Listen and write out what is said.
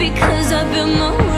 because I've been lonely.